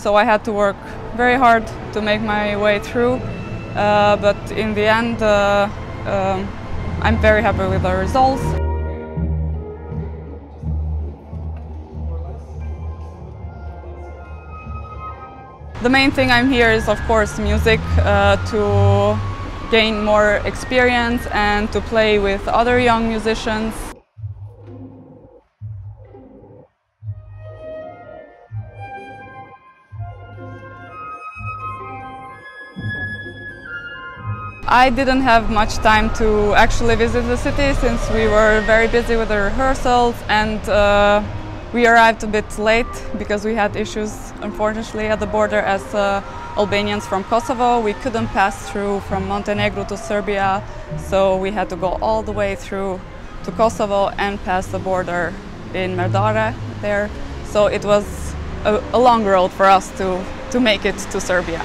so I had to work very hard to make my way through. Uh, but in the end, uh, um, I'm very happy with the results. The main thing I'm here is, of course, music uh, to gain more experience and to play with other young musicians. I didn't have much time to actually visit the city since we were very busy with the rehearsals and uh, we arrived a bit late because we had issues unfortunately at the border as uh, Albanians from Kosovo. We couldn't pass through from Montenegro to Serbia so we had to go all the way through to Kosovo and pass the border in Merdare there. So it was a, a long road for us to, to make it to Serbia.